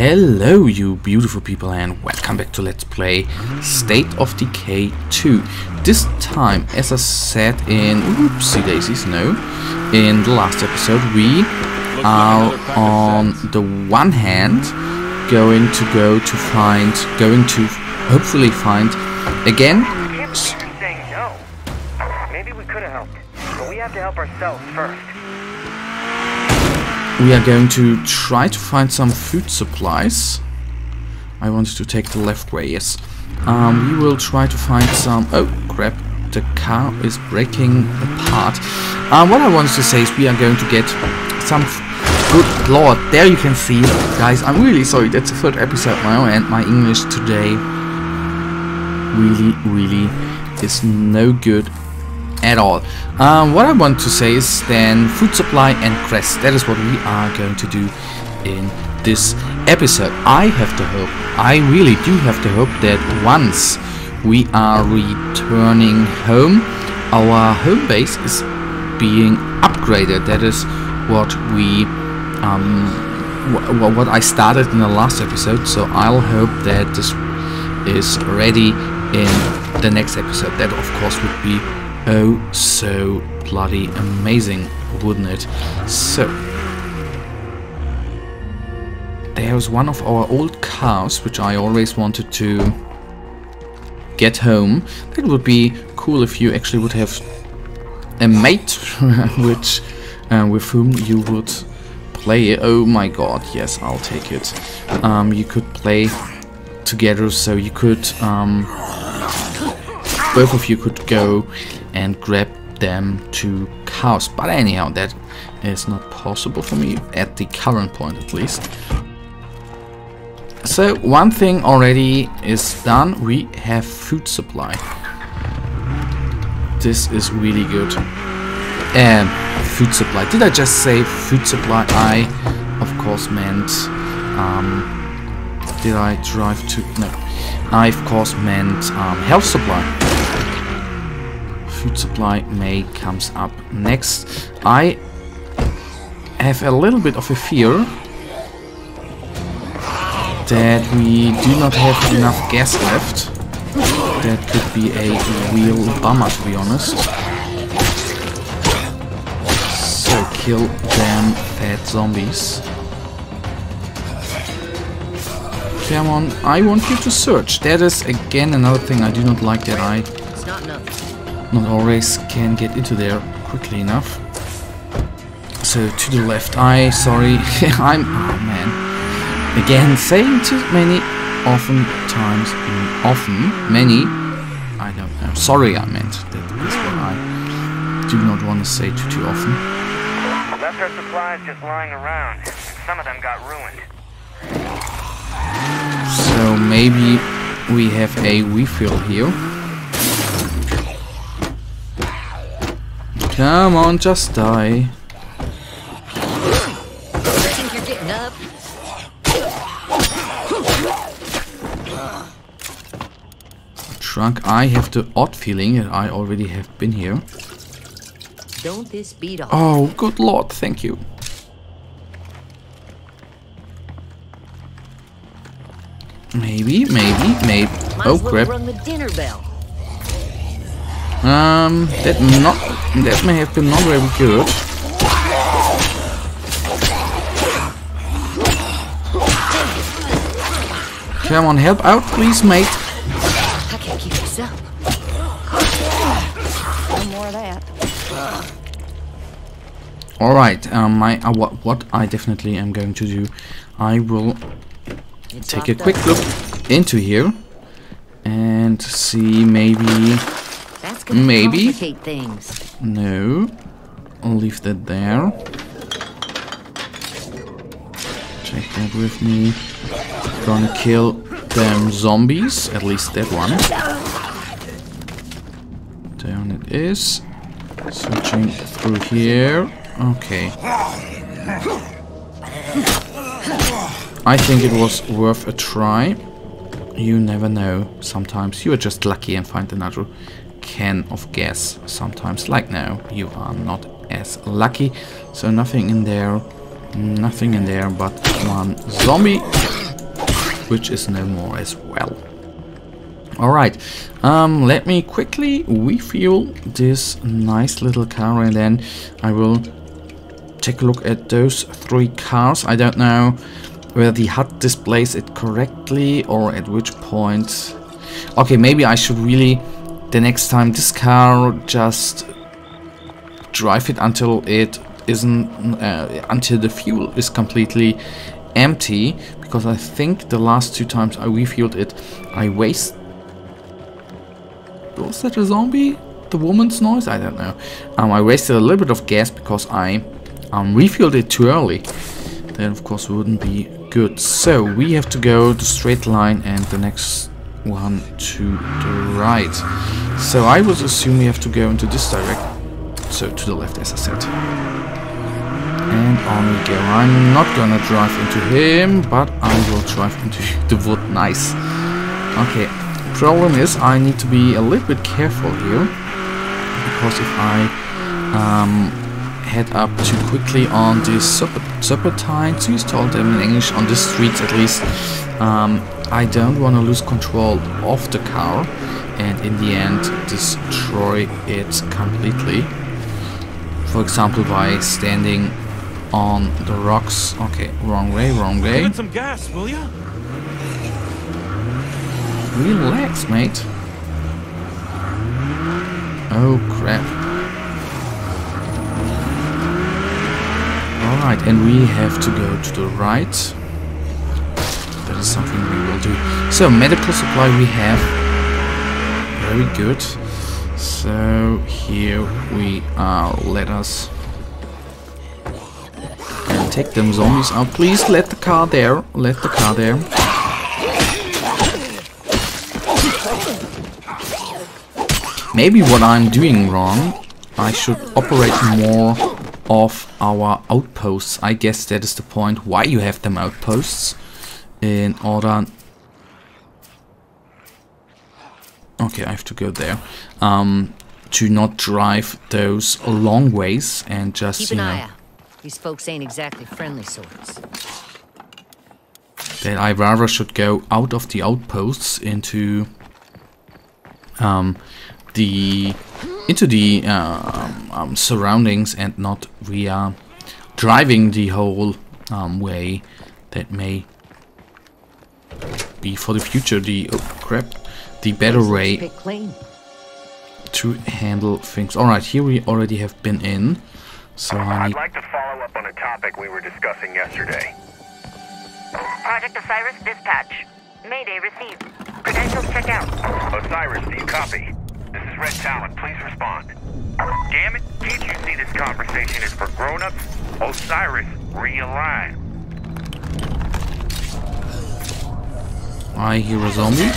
Hello you beautiful people and welcome back to Let's Play State of Decay 2. This time, as I said in oopsie daisies, no, in the last episode, we are on the one hand going to go to find, going to hopefully find again. Maybe we could have helped, but we have to help ourselves first. We are going to try to find some food supplies. I wanted to take the left way, yes. Um, we will try to find some... Oh, crap. The car is breaking apart. Um, what I wanted to say is we are going to get some... Good lord, there you can see. Guys, I'm really sorry. That's the third episode now and my English today really, really is no good at all. Um, what I want to say is then food supply and crest. That is what we are going to do in this episode. I have the hope, I really do have the hope that once we are returning home, our home base is being upgraded. That is what we um, wh what I started in the last episode. So I'll hope that this is ready in the next episode. That of course would be Oh, so bloody amazing, wouldn't it? So, there's one of our old cars, which I always wanted to get home. That would be cool if you actually would have a mate, which uh, with whom you would play. Oh my god, yes, I'll take it. Um, you could play together, so you could, um, both of you could go and grab them to cows. But anyhow, that is not possible for me at the current point at least. So one thing already is done. We have food supply. This is really good. And food supply. Did I just say food supply? I, of course, meant. Um, did I drive to? No. I, of course, meant um, health supply food supply may comes up next. I have a little bit of a fear that we do not have enough gas left. That could be a real bummer to be honest. So kill them fat zombies. Come on, I want you to search. That is again another thing I do not like that I not always can get into there quickly enough. So to the left, I sorry, I'm oh man. Again, saying too many often times, often many. I don't know. Sorry, I meant that is what I do not want to say too too often. Left our supplies just lying around. Some of them got ruined. So maybe we have a refill here. Come on, just die. You think you're getting up? Trunk, I have the odd feeling that I already have been here. Don't this beat off? Oh, good lord, thank you. Maybe, maybe, maybe. Might Oh crap. rung the dinner bell. Um, that not that may have been not very good. Come on, help out, please, mate. I can't keep this up. No more of that. All right. Um, my uh, what what I definitely am going to do, I will It's take a quick up. look into here and see maybe That's gonna maybe. complicate things. no. I'll leave that there. Check that with me. Gonna kill them zombies, at least that one. Down it is. Searching through here. Okay. I think it was worth a try. You never know. Sometimes you are just lucky and find another can of gas. Sometimes, like now, you are not as lucky. So nothing in there. Nothing in there but one zombie. which is no more as well. Alright, um, let me quickly refuel this nice little car and then I will take a look at those three cars. I don't know whether the HUD displays it correctly or at which point. Okay, maybe I should really, the next time this car, just drive it until it isn't, uh, until the fuel is completely empty. Because I think the last two times I refueled it, I waste... Was that a zombie? The woman's noise? I don't know. Um, I wasted a little bit of gas because I um, refueled it too early. then of course wouldn't be good. So we have to go the straight line and the next one to the right. So I would assume we have to go into this direction. So to the left as I said. And on we go. I'm not gonna drive into him, but I will drive into the wood. Nice. Okay. Problem is I need to be a little bit careful here. Because if I um, head up too quickly on the serpentine, to install them in English, on the streets at least. Um, I don't want to lose control of the car and in the end destroy it completely. For example, by standing on the rocks. Okay, wrong way, wrong way. Give some gas, will ya? Relax, mate. Oh crap. Alright, and we have to go to the right. Is something we will do. So, medical supply we have. Very good. So, here we are. Let us take them zombies out. Please let the car there. Let the car there. Maybe what I'm doing wrong, I should operate more of our outposts. I guess that is the point why you have them outposts. In order... Okay, I have to go there. Um, to not drive those long ways and just, Keep you know... eye out. These folks ain't exactly friendly sorts. that I rather should go out of the outposts into um, the into the um, um, surroundings and not via driving the whole um, way that may be for the future the oh crap the better way to handle things. Alright, here we already have been in. So I I'd like to follow up on a topic we were discussing yesterday. Project Osiris dispatch. Mayday received. Credentials check out. Osiris, do you copy? This is Red Talon. Please respond. Damn it, can't you see this conversation is for grown-ups? Osiris, realign. I hear a zombie.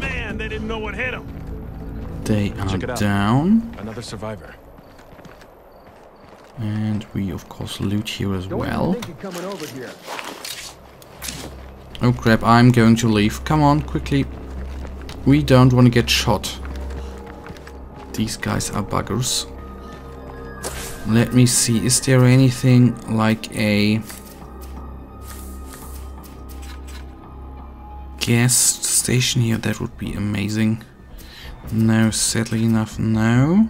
Man, they didn't know what hit them. They are Check it out. down. Another survivor. And we of course loot here as well. Oh crap, I'm going to leave. Come on, quickly. We don't want to get shot. These guys are buggers. Let me see, is there anything like a gas station here? That would be amazing. No, sadly enough, no.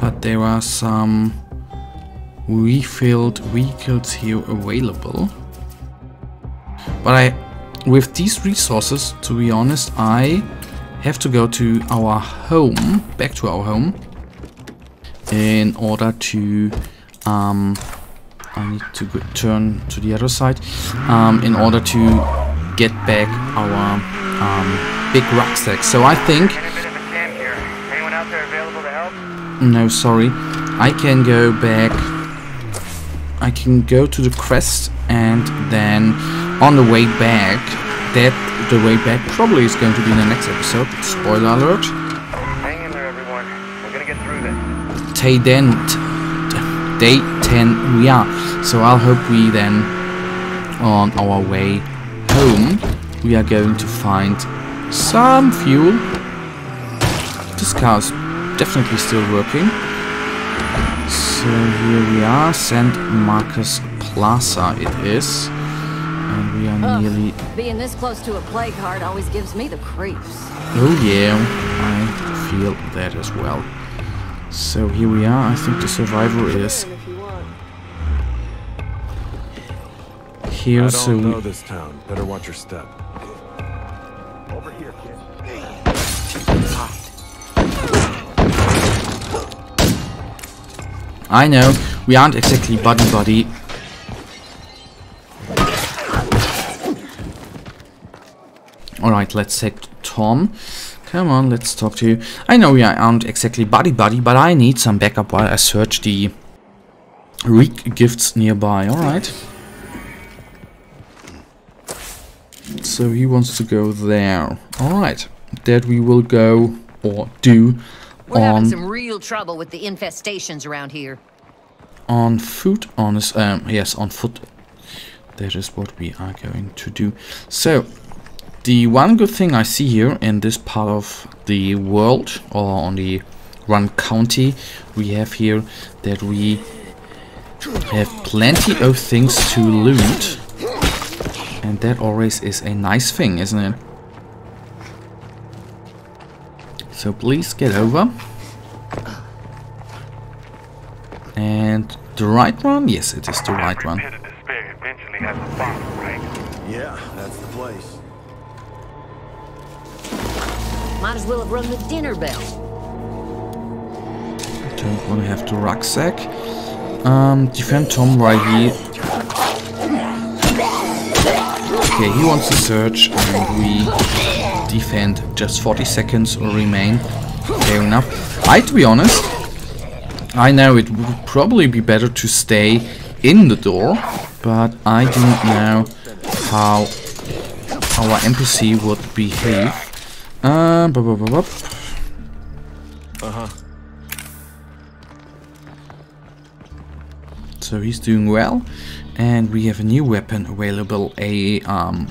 But there are some refilled vehicles here available. But I, with these resources, to be honest, I have to go to our home, back to our home, in order to, um, I need to turn to the other side, um, in order to get back our um, big rucksack. So I think no, sorry. I can go back. I can go to the crest and then on the way back, that the way back probably is going to be in the next episode. Spoiler alert. Hang in there, everyone. We're gonna get through this. Day 10, t- day 10 we are. So I'll hope we then on our way home we are going to find some fuel. This car is definitely still working. So here we are, St. Marcus Plaza it is. And we are Ugh, nearly... Being this close to a plague heart always gives me the creeps. Oh yeah, I feel that as well. So here we are, I think the survivor is here, I so don't we- know this town. Better watch your step. I know, we aren't exactly buddy-buddy. Alright, let's take Tom. Come on, let's talk to you. I know we aren't exactly buddy-buddy, but I need some backup while I search the Reek gifts nearby. Alright. So he wants to go there. Alright. That we will go, or do, We're having on some real trouble with the infestations around here. on foot on his um yes on foot that is what we are going to do so the one good thing i see here in this part of the world or on the run county we have here that we have plenty of things to loot and that always is a nice thing isn't it so please get over and the right one? Yes, it is the right one. Might as well have rung the dinner bell. I Don't want to have to rucksack. Um, defend Tom right here. Okay, he wants to search and we defend. Just 40 seconds or remain. Fair enough. I, to be honest, I know it would probably be better to stay in the door, but I don't know how our NPC would behave. Uh, bup, bup, bup, bup. Uh-huh. So he's doing well. And we have a new weapon available. A, um...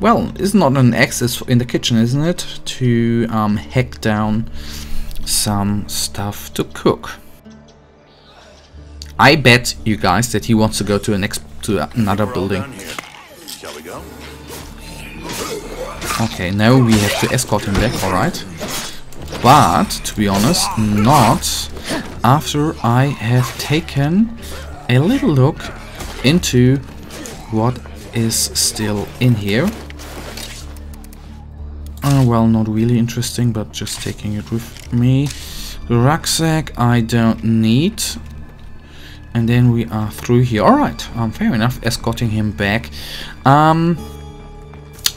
Well, it's not an axe, it's in the kitchen, isn't it? To um, hack down some stuff to cook. I bet you guys that he wants to go to a next to another building. Shall we go? Okay, now we have to escort him back, alright. But, to be honest, not after I have taken a little look into what is still in here. Uh, well, not really interesting, but just taking it with me. The rucksack I don't need. And then we are through here. Alright, um, fair enough, escorting him back. Um,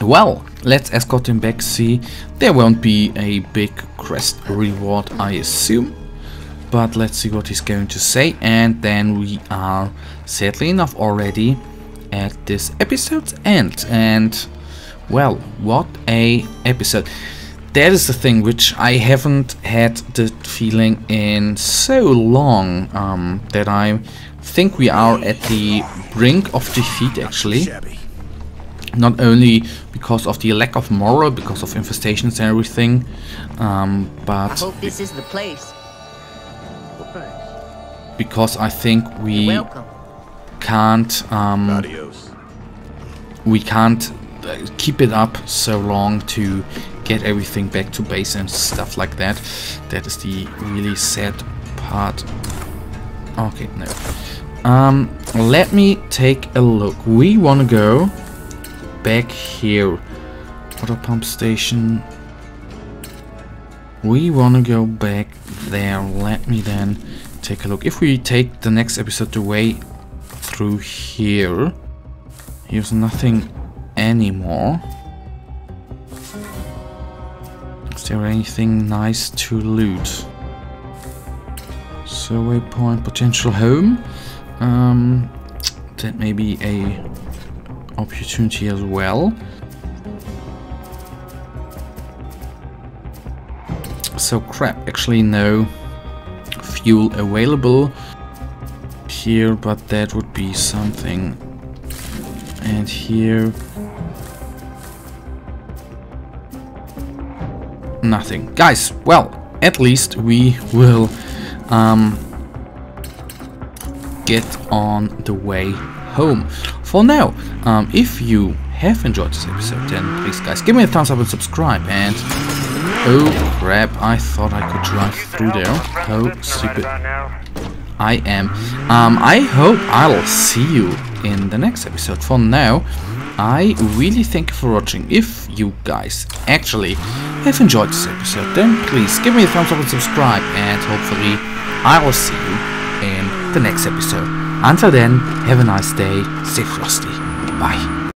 well, let's escort him back, see. There won't be a big crest reward, I assume. But let's see what he's going to say. And then we are, sadly enough, already at this episode's end. And, well, what a episode. That is the thing which I haven't had the feeling in so long. Um, that I think we are at the brink of defeat, actually. Not only because of the lack of moral, because of infestations and everything, um, I but hope this is the place. because I think we can't um, Adios. we can't uh, keep it up so long to get everything back to base and stuff like that. That is the really sad part. Okay, no. Um, let me take a look. We want to go back here. Water pump station. We want to go back there. Let me then take a look. If we take the next episode the way through here, here's nothing anymore. Is there anything nice to loot? Survey point, potential home. Um, that may be a opportunity as well. So crap, actually no fuel available here, but that would be something. And here... Nothing. Guys, well, at least we will um, get on the way home. For now, um, if you have enjoyed this episode, then please guys give me a thumbs up and subscribe. And oh crap, I thought I could drive through there. Oh stupid. I am. Um, I hope I'll see you in the next episode. For now, I really thank you for watching. If you guys actually have enjoyed this episode, then please give me a thumbs up and subscribe. And hopefully, I will see you in the next episode. Until then, have a nice day. Stay frosty. Bye.